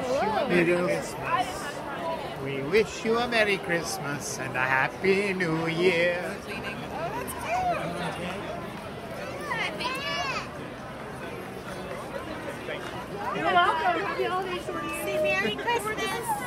wish you a Merry Christmas. We wish you a Merry Christmas and a Happy New Year. You're welcome. Happy holidays, shorty. Say Merry Christmas.